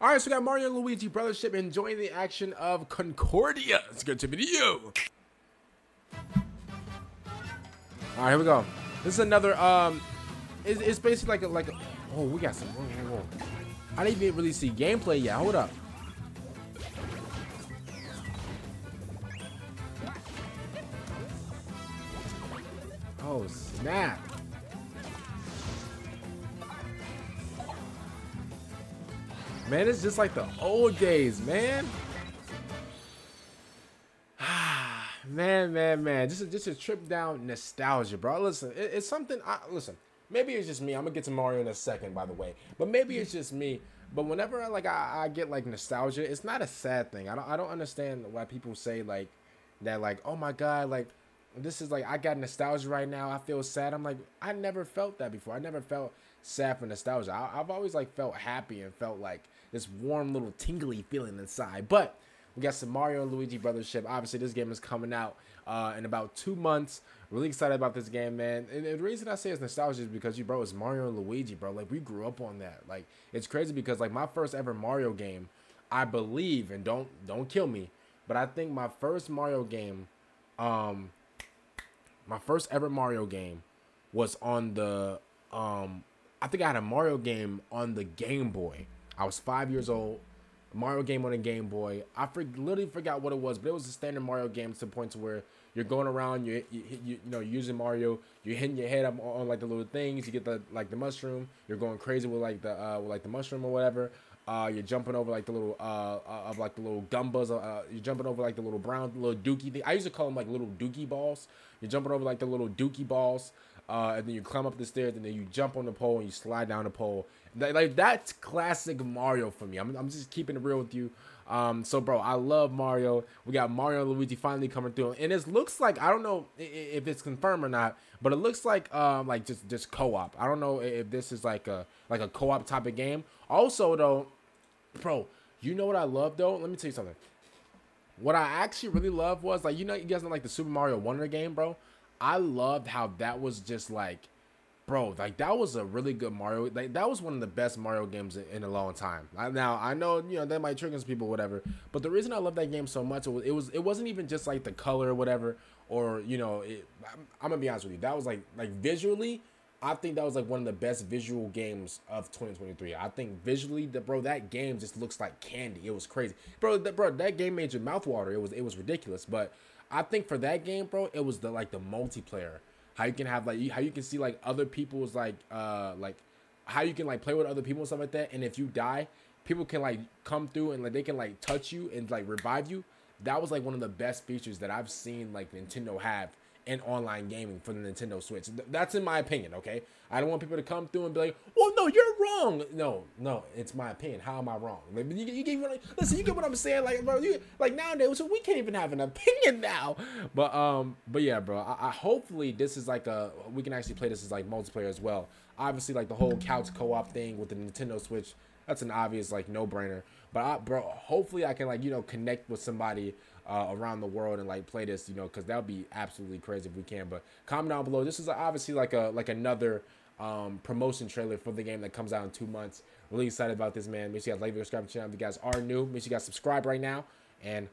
All right, so we got Mario and Luigi Brothership enjoying the action of Concordia. Let's get to you. All right, here we go. This is another, um, it's, it's basically like a, like a, oh, we got some, whoa, whoa, whoa. I didn't even really see gameplay yet. Hold up. Oh, snap. Man, it's just like the old days, man. Ah, man, man, man. Just a, just a trip down nostalgia, bro. Listen, it, it's something. I listen. Maybe it's just me. I'm gonna get to Mario in a second, by the way. But maybe it's just me. But whenever I like I, I get like nostalgia, it's not a sad thing. I don't I don't understand why people say like that like oh my god like this is like I got nostalgia right now. I feel sad. I'm like I never felt that before. I never felt sad and nostalgia. I, I've always like felt happy and felt like this warm little tingly feeling inside. But we got some Mario and Luigi Brothership. Obviously, this game is coming out uh, in about two months. Really excited about this game, man. And the reason I say it's nostalgia is because you, bro, it's Mario and Luigi, bro. Like we grew up on that. Like it's crazy because like my first ever Mario game, I believe, and don't don't kill me, but I think my first Mario game, um, my first ever Mario game, was on the um, I think I had a Mario game on the Game Boy. I was five years old. Mario game on a Game Boy. I for, literally forgot what it was, but it was a standard Mario game to the point to where you're going around, you you, you, you know using Mario, you're hitting your head up on, on, like the little things. You get the like the mushroom. You're going crazy with like the uh, with like the mushroom or whatever. Uh, you're jumping over like the little uh, uh of like the little Goombas. Uh, you're jumping over like the little brown little dookie thing. I used to call them like little dookie balls. You're jumping over like the little dookie balls. Uh, and then you climb up the stairs, and then you jump on the pole, and you slide down the pole. That, like that's classic Mario for me. I'm, I'm just keeping it real with you. Um, so bro, I love Mario. We got Mario and Luigi finally coming through, and it looks like I don't know if it's confirmed or not, but it looks like um like just just co-op. I don't know if this is like a like a co-op type of game. Also though, bro, you know what I love though? Let me tell you something. What I actually really love was like you know you guys know like the Super Mario Wonder game, bro. I loved how that was just like, bro, like that was a really good Mario. Like that was one of the best Mario games in, a long time. now I know you know that might trigger some people, whatever. But the reason I love that game so much it was it, was, it wasn't even just like the color or whatever, or you know, it, I'm, I'm gonna be honest with you, that was like like visually. I think that was like one of the best visual games of 2023. I think visually, the bro, that game just looks like candy. It was crazy, bro. That bro, that game made your mouth water. It was it was ridiculous. But I think for that game, bro, it was the like the multiplayer. How you can have like how you can see like other people's like uh like how you can like play with other people and stuff like that. And if you die, people can like come through and like they can like touch you and like revive you. That was like one of the best features that I've seen like Nintendo have in online gaming for the Nintendo Switch. That's in my opinion, okay? I don't want people to come through and be like, "Well, no, you're wrong." No, no, it's my opinion. How am I wrong? Like, you, you get like, listen, you get what I'm saying? Like, bro, you like nowadays, so we can't even have an opinion now. But um, but yeah, bro. I, I hopefully this is like a we can actually play this as like multiplayer as well. Obviously, like the whole couch co-op thing with the Nintendo Switch. That's an obvious like no-brainer. But I, bro, hopefully I can like you know connect with somebody uh, around the world and like play this, you know, because that would be absolutely crazy if we can. But comment down below. This is obviously like a like another um, promotion trailer for the game that comes out in two months. Really excited about this, man. Make sure you guys like, subscribe to the channel if you guys are new. Make sure you guys subscribe right now, and